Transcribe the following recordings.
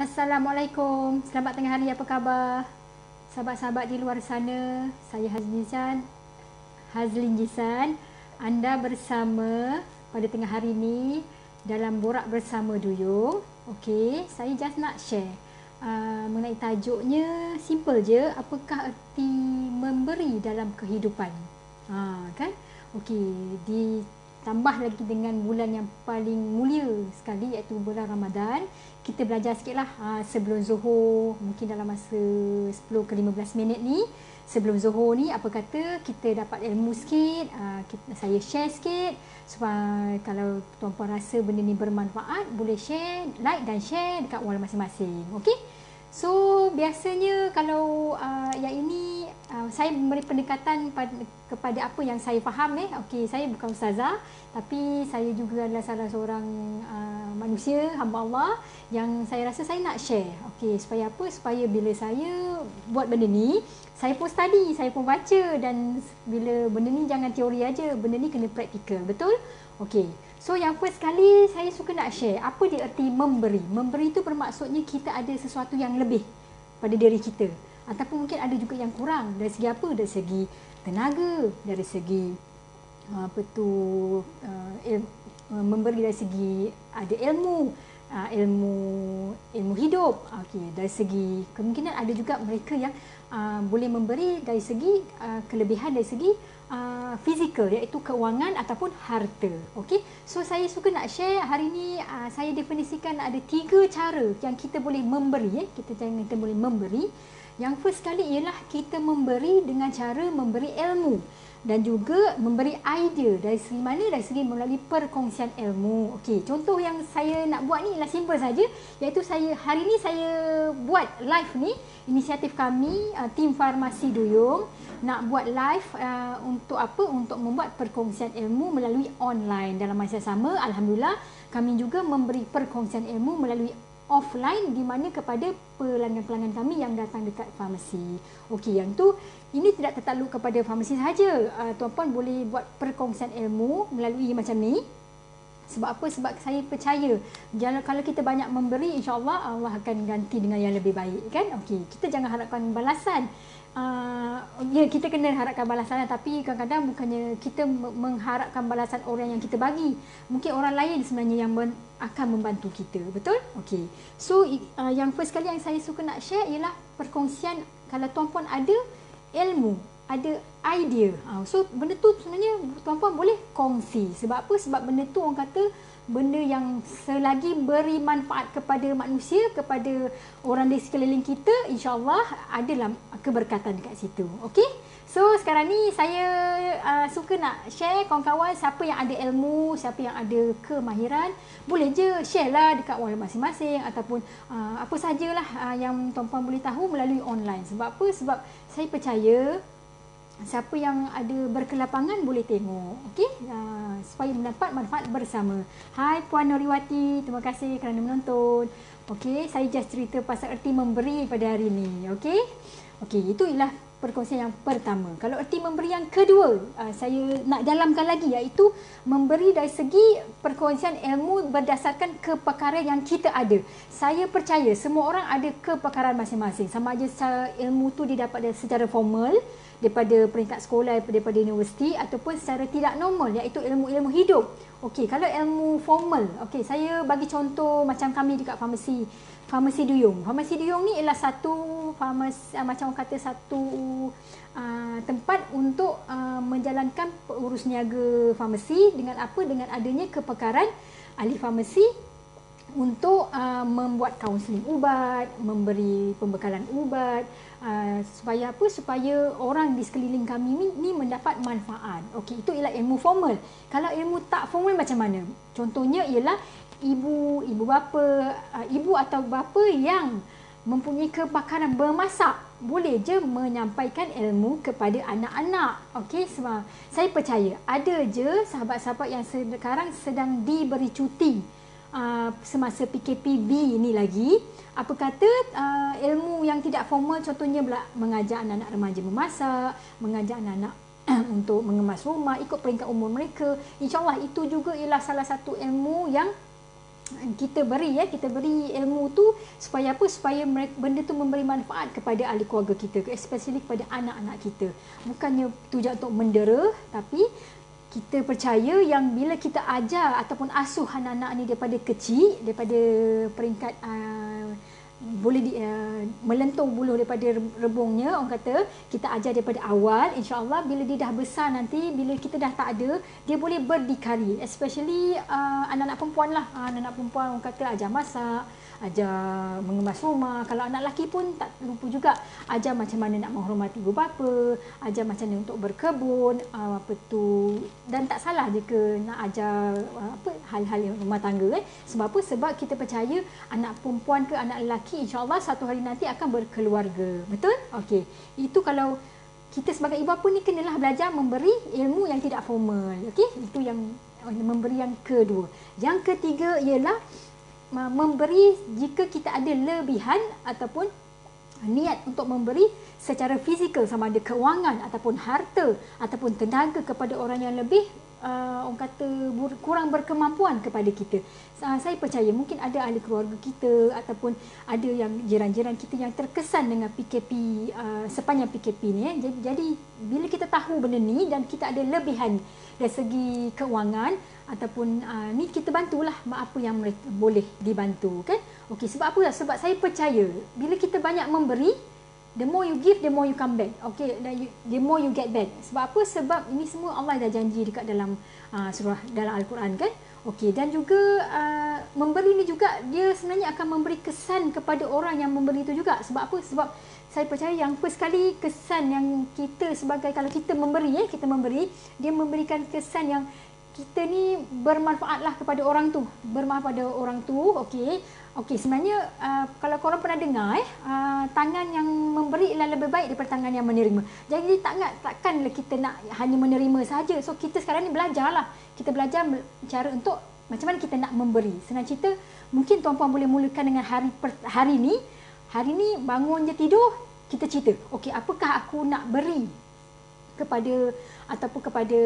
Assalamualaikum. Selamat tengah hari. Apa khabar? Sahabat-sahabat di luar sana, saya Hazlin Jisan. Hazlin Jisan. Anda bersama pada tengah hari ini dalam borak bersama Duyung. Okey, saya just nak share uh, mengenai tajuknya simple je. Apakah erti memberi dalam kehidupan? Ha, kan? Okey, ditambah lagi dengan bulan yang paling mulia sekali iaitu bulan Ramadan. Kita belajar sikit lah uh, sebelum Zuhur mungkin dalam masa 10 ke 15 minit ni. Sebelum Zuhur ni apa kata kita dapat ilmu sikit uh, kita, saya share sikit. Supaya kalau tuan-puan rasa benda ni bermanfaat boleh share like dan share dekat wall masing-masing okay? So biasanya kalau uh, yang ini uh, saya memberi pendekatan pada, kepada apa yang saya faham eh. Okey, saya bukan ustazah tapi saya juga adalah salah seorang uh, manusia hamba Allah yang saya rasa saya nak share. Okey, supaya apa? Supaya bila saya buat benda ni, saya pun study, saya pun baca dan bila benda ni jangan teori aja, benda ni kena praktikal. Betul? Okey. So yang first kali saya suka nak share apa dia erti memberi. Memberi itu bermaksudnya kita ada sesuatu yang lebih pada diri kita. Ataupun mungkin ada juga yang kurang. Dari segi apa? Dari segi tenaga, dari segi uh, apa tu uh, il, uh, memberi dari segi ada ilmu, uh, ilmu ilmu hidup. Okey, dari segi kemungkinan ada juga mereka yang uh, boleh memberi dari segi uh, kelebihan dari segi uh, fizikal iaitu keuangan ataupun harta. Okey. So saya suka nak share hari ini uh, saya definisikan ada tiga cara yang kita boleh memberi eh. Kita jangan kita boleh memberi. Yang first kali ialah kita memberi dengan cara memberi ilmu dan juga memberi idea dari segi mana? Dari segi melalui perkongsian ilmu. Okey, contoh yang saya nak buat ni ialah simple saja. Iaitu saya hari ni saya buat live ni. Inisiatif kami uh, tim farmasi Duyung nak buat live uh, untuk apa? Untuk membuat perkongsian ilmu melalui online. Dalam masa sama alhamdulillah kami juga memberi perkongsian ilmu melalui offline di mana kepada pelanggan-pelanggan kami yang datang dekat farmasi. Okey, yang tu ini tidak tertakluk kepada farmasi sahaja. Uh, tuan-puan boleh buat perkongsian ilmu melalui macam ni. Sebab apa? Sebab saya percaya jangan kalau kita banyak memberi insya-Allah Allah akan ganti dengan yang lebih baik kan? Okey, kita jangan harapkan balasan uh, ya kita kena harapkan balasan tapi kadang-kadang bukannya kita mengharapkan balasan orang yang kita bagi. Mungkin orang lain sebenarnya yang men- akan membantu kita. Betul? Okey. So uh, yang first kali yang saya suka nak share ialah perkongsian kalau tuan-puan ada ilmu ada idea. Uh, so benda tu sebenarnya tuan-puan boleh kongsi. Sebab apa? Sebab benda tu orang kata benda yang selagi beri manfaat kepada manusia, kepada orang di sekeliling kita, insyaAllah adalah keberkatan dekat situ. Okey? So sekarang ni saya uh, suka nak share kawan-kawan siapa yang ada ilmu, siapa yang ada kemahiran, boleh je share lah dekat wall masing-masing ataupun uh, apa sajalah uh, yang tuan-puan boleh tahu melalui online. Sebab apa? Sebab saya percaya siapa yang ada berkelapangan boleh tengok okey uh, supaya mendapat manfaat bersama hai puan Noriwati terima kasih kerana menonton okey saya just cerita pasal erti memberi pada hari ini okey? Okey itu ialah perkongsian yang pertama. Kalau erti memberi yang kedua uh, saya nak dalamkan lagi iaitu memberi dari segi perkongsian ilmu berdasarkan kepakaran yang kita ada. Saya percaya semua orang ada kepakaran masing-masing. Sama ada ilmu tu didapat secara formal daripada peringkat sekolah daripada universiti ataupun secara tidak normal iaitu ilmu-ilmu hidup. Okey, kalau ilmu formal, okey, saya bagi contoh macam kami dekat farmasi farmasi Duyung. Farmasi Duyung ni ialah satu farmasi uh, macam orang kata satu uh, tempat untuk uh, menjalankan urus niaga farmasi dengan apa dengan adanya kepakaran ahli farmasi untuk uh, membuat kaunseling ubat, memberi pembekalan ubat, uh, supaya apa? Supaya orang di sekeliling kami ni, ni mendapat manfaat. Okey, itu ialah ilmu formal. Kalau ilmu tak formal macam mana? Contohnya ialah ibu, ibu bapa, uh, ibu atau bapa yang mempunyai kepakaran bermasak boleh je menyampaikan ilmu kepada anak-anak. Okey, sebab saya percaya ada je sahabat-sahabat yang sekarang sedang diberi cuti uh, semasa PKPB ini lagi apa kata uh, ilmu yang tidak formal contohnya pula mengajar anak-anak remaja memasak mengajar anak-anak untuk mengemas rumah ikut peringkat umur mereka. Insyaallah itu juga ialah salah satu ilmu yang kita beri ya. Kita beri ilmu tu supaya apa? Supaya mereka, benda tu memberi manfaat kepada ahli keluarga kita especially kepada anak-anak kita. Bukannya tujuan untuk mendera tapi kita percaya yang bila kita ajar ataupun asuh anak-anak ni daripada kecil daripada peringkat uh, boleh di, uh, melentung buluh daripada rebungnya orang kata kita ajar daripada awal insyaallah bila dia dah besar nanti bila kita dah tak ada dia boleh berdikari. Especially uh, anak-anak perempuan lah. Uh, anak-anak perempuan orang kata ajar masak ajar mengemas rumah. Kalau anak lelaki pun tak lupa juga ajar macam mana nak menghormati ibu bapa ajar macam mana untuk berkebun uh, apa tu. Dan tak salah jika nak ajar uh, apa hal-hal rumah tangga eh. Sebab apa? Sebab kita percaya anak perempuan ke anak lelaki insyaallah satu hari nanti akan berkeluarga. Betul? Okey. Itu kalau kita sebagai ibu bapa ni kenalah belajar memberi ilmu yang tidak formal. Okey? Itu yang memberi yang kedua. Yang ketiga ialah memberi jika kita ada lebihan ataupun niat untuk memberi secara fizikal sama ada kewangan ataupun harta ataupun tenaga kepada orang yang lebih uh, orang kata kurang berkemampuan kepada kita. Uh, saya percaya mungkin ada ahli keluarga kita ataupun ada yang jiran-jiran kita yang terkesan dengan PKP uh, sepanjang PKP ni. Eh. Jadi, jadi bila kita tahu benda ni dan kita ada lebihan dari segi kewangan ataupun uh, ni kita bantulah apa yang mereka boleh dibantu kan okey sebab apa sebab saya percaya bila kita banyak memberi the more you give the more you come back. Okey the more you get back. Sebab apa? Sebab ini semua Allah dah janji dekat dalam uh, surah dalam al-Quran kan? Okey dan juga uh, memberi ni juga dia sebenarnya akan memberi kesan kepada orang yang memberi itu juga. Sebab apa? Sebab saya percaya yang first kali kesan yang kita sebagai kalau kita memberi ya kita memberi dia memberikan kesan yang kita ni bermanfaatlah kepada orang tu. Bermanfaat pada orang tu okey. Okey sebenarnya uh, kalau korang pernah dengar eh uh, tangan yang memberi ialah lebih baik daripada tangan yang menerima. Jadi takkan takkanlah kita nak hanya menerima saja so kita sekarang ni belajarlah. Kita belajar cara untuk macam mana kita nak memberi. Senang cerita mungkin tuan-puan boleh mulakan dengan hari per, hari ni. Hari ni bangun je tidur kita cerita. Okey apakah aku nak beri kepada ataupun kepada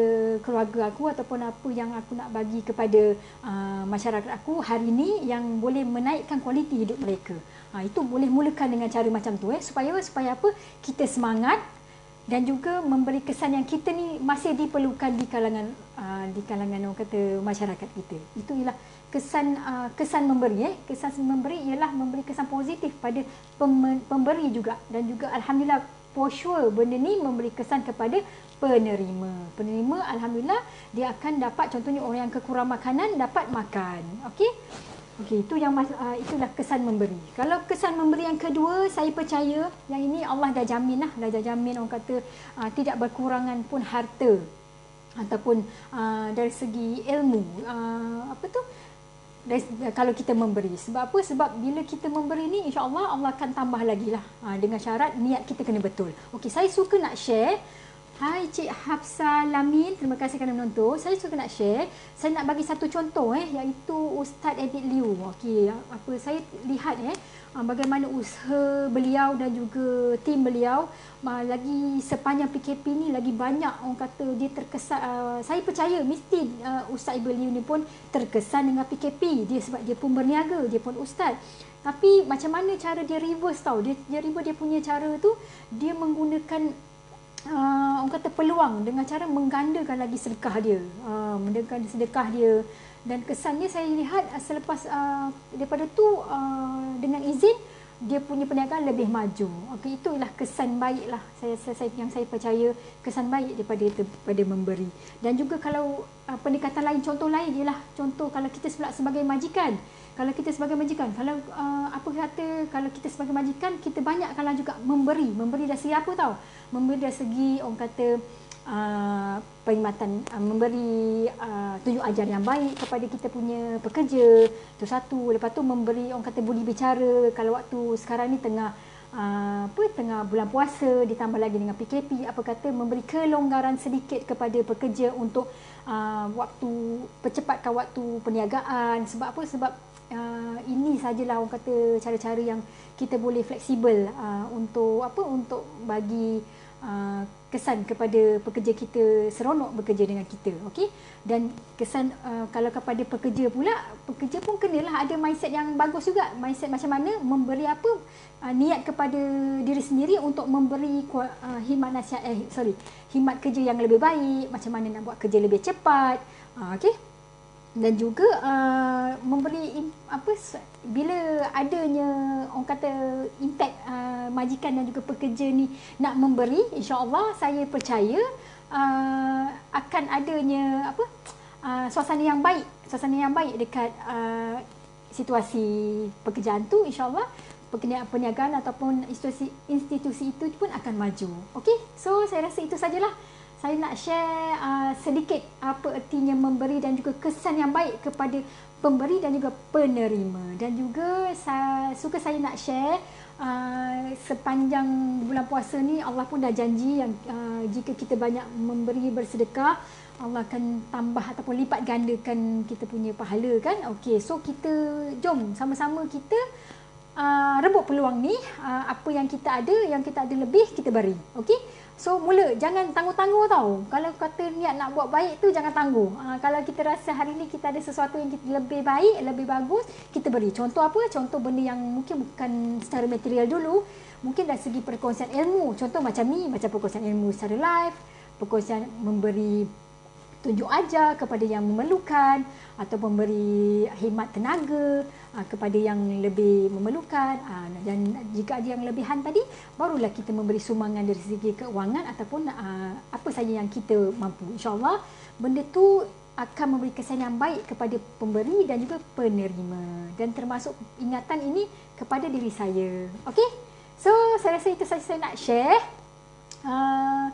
keluarga aku ataupun apa yang aku nak bagi kepada uh, masyarakat aku hari ini yang boleh menaikkan kualiti hidup mereka. Ha, itu boleh mulakan dengan cara macam tu eh supaya supaya apa kita semangat dan juga memberi kesan yang kita ni masih diperlukan di kalangan uh, di kalangan orang kata masyarakat kita. Itu ialah kesan uh, kesan memberi eh kesan memberi ialah memberi kesan positif pada pemberi juga dan juga alhamdulillah for sure benda ni memberi kesan kepada penerima. Penerima alhamdulillah dia akan dapat contohnya orang yang kekurang makanan dapat makan. Okey? Okey, itu yang uh, itulah kesan memberi. Kalau kesan memberi yang kedua, saya percaya yang ini Allah dah jamin lah, dah jamin orang kata uh, tidak berkurangan pun harta ataupun uh, dari segi ilmu. Uh, apa tu? Dari, kalau kita memberi. Sebab apa? Sebab bila kita memberi ni insya-Allah Allah akan tambah lagi lah. Uh, dengan syarat niat kita kena betul. Okey, saya suka nak share Hai Cik Hafsa Lamin, terima kasih kerana menonton. Saya suka nak share, saya nak bagi satu contoh eh iaitu Ustaz Edit Liu. Okey, apa saya lihat eh bagaimana usaha beliau dan juga tim beliau ah, lagi sepanjang PKP ni lagi banyak orang kata dia terkesan uh, saya percaya mesti Ustaz Liu ni pun terkesan dengan PKP. Dia sebab dia pun berniaga, dia pun ustaz. Tapi macam mana cara dia reverse tau? Dia dia reverse dia punya cara tu dia menggunakan orang kata peluang dengan cara menggandakan lagi sedekah dia menggandakan sedekah dia dan kesannya saya lihat uh, selepas uh, daripada tu uh, dengan izin dia punya perniagaan lebih maju. Okey itu ialah kesan baiklah saya, saya, saya yang saya percaya kesan baik daripada daripada memberi. Dan juga kalau uh, pendekatan lain contoh lain ialah contoh kalau kita sebagai majikan kalau kita sebagai majikan kalau uh, apa kata kalau kita sebagai majikan kita banyak kalau juga memberi memberi dari segi apa tau memberi dari segi orang kata uh, perkhidmatan uh, memberi uh, tunjuk ajar yang baik kepada kita punya pekerja. Itu satu. Lepas tu memberi orang kata budi bicara. Kalau waktu sekarang ni tengah Uh, apa tengah bulan puasa ditambah lagi dengan PKP apa kata memberi kelonggaran sedikit kepada pekerja untuk uh, waktu percepatkan waktu perniagaan. Sebab apa? Sebab uh, ini sajalah orang kata cara-cara yang kita boleh fleksibel uh, untuk apa untuk bagi uh, kesan kepada pekerja kita seronok bekerja dengan kita okey dan kesan uh, kalau kepada pekerja pula pekerja pun kenalah ada mindset yang bagus juga. Mindset macam mana memberi apa uh, niat kepada diri sendiri untuk memberi uh, himat nasihat eh sorry himat kerja yang lebih baik macam mana nak buat kerja lebih cepat uh, okey dan juga uh, memberi apa bila adanya orang kata impact uh, majikan dan juga pekerja ni nak memberi insyaallah saya percaya uh, akan adanya apa uh, suasana yang baik. Suasana yang baik dekat uh, situasi pekerjaan tu insyaallah perniagaan ataupun institusi institusi itu pun akan maju. Okey? So saya rasa itu sajalah saya nak share uh, sedikit apa ertinya memberi dan juga kesan yang baik kepada pemberi dan juga penerima. Dan juga saya suka saya nak share uh, sepanjang bulan puasa ni Allah pun dah janji yang uh, jika kita banyak memberi bersedekah Allah akan tambah ataupun lipat gandakan kita punya pahala kan? Okey so kita jom sama-sama kita uh, rebut peluang ni uh, apa yang kita ada yang kita ada lebih kita beri. Okey So mula jangan tangguh-tangguh tau. Kalau kata niat nak buat baik tu jangan tangguh. Ha, kalau kita rasa hari ni kita ada sesuatu yang kita lebih baik, lebih bagus, kita beri. Contoh apa? Contoh benda yang mungkin bukan secara material dulu. Mungkin dari segi perkongsian ilmu. Contoh macam ni, macam perkongsian ilmu secara live. Perkongsian memberi tunjuk ajar kepada yang memerlukan atau memberi khidmat tenaga uh, kepada yang lebih memerlukan. Uh, dan jika ada yang lebihan tadi barulah kita memberi sumbangan dari segi keuangan ataupun uh, apa saja yang kita mampu. Insyaallah benda tu akan memberi kesan yang baik kepada pemberi dan juga penerima. Dan termasuk ingatan ini kepada diri saya. Okey? So saya rasa itu saja saya nak share. Uh,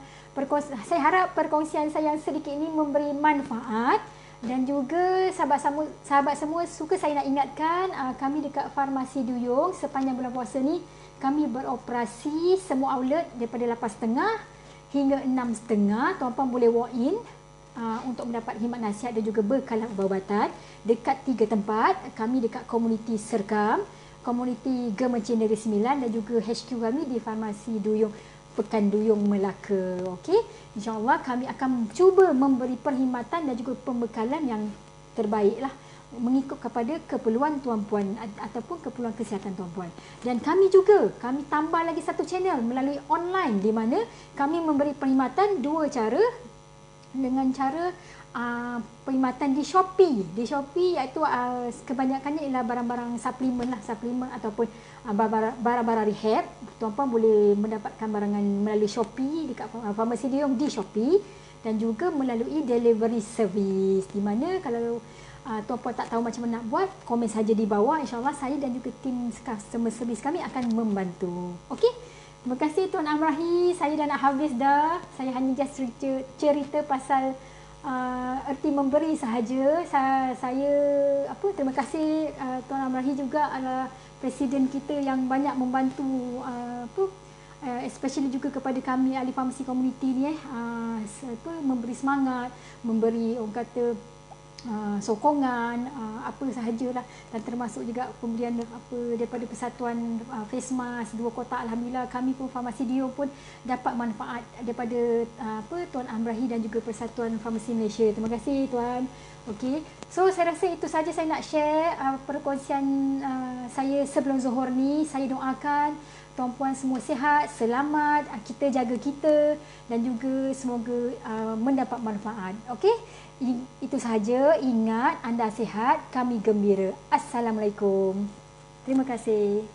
saya harap perkongsian saya yang sedikit ini memberi manfaat dan juga sahabat semua sahabat semua suka saya nak ingatkan uh, kami dekat Farmasi Duyung sepanjang bulan puasa ni kami beroperasi semua outlet daripada 8.30 hingga 6.30 tuan-puan boleh walk in uh, untuk mendapat khidmat nasihat dan juga bekalan ubat-ubatan dekat tiga tempat kami dekat komuniti Serkam komuniti Gemencin Negeri Sembilan dan juga HQ kami di Farmasi Duyung Pekan Duyung Melaka. Okey. InsyaAllah kami akan cuba memberi perkhidmatan dan juga pembekalan yang terbaiklah mengikut kepada keperluan tuan-puan ataupun keperluan kesihatan tuan-puan. Dan kami juga, kami tambah lagi satu channel melalui online di mana kami memberi perkhidmatan dua cara dengan cara uh, perkhidmatan di Shopee. Di Shopee iaitu uh, kebanyakannya ialah barang-barang suplemen lah, suplemen ataupun uh, barang-barang rehab. Tuan-puan boleh mendapatkan barangan melalui Shopee dekat Farmasi Diong di Shopee dan juga melalui delivery service di mana kalau uh, tuan-puan tak tahu macam mana nak buat, komen saja di bawah. InsyaAllah saya dan juga tim customer service kami akan membantu. Okey? Terima kasih Tuan Amrahi. Saya dah nak habis dah. Saya hanya just cerita, cerita pasal uh, erti memberi sahaja. Saya, saya apa terima kasih uh, tuan Amrahi juga adalah presiden kita yang banyak membantu uh, apa uh, especially juga kepada kami ahli farmasi komuniti ni eh. Uh, apa memberi semangat memberi orang kata uh, sokongan uh, apa sahajalah. Dan termasuk juga pemberian apa daripada persatuan uh, face mask dua kotak alhamdulillah kami pun farmasi Dio pun dapat manfaat daripada uh, apa tuan Amrahi dan juga persatuan farmasi Malaysia. Terima kasih tuan. Okey. So saya rasa itu saja saya nak share uh, perkongsian uh, saya sebelum zuhur ni. Saya doakan tuan-puan semua sihat, selamat, kita jaga kita dan juga semoga uh, mendapat manfaat. Okey? Itu sahaja. Ingat anda sihat, kami gembira. Assalamualaikum. Terima kasih.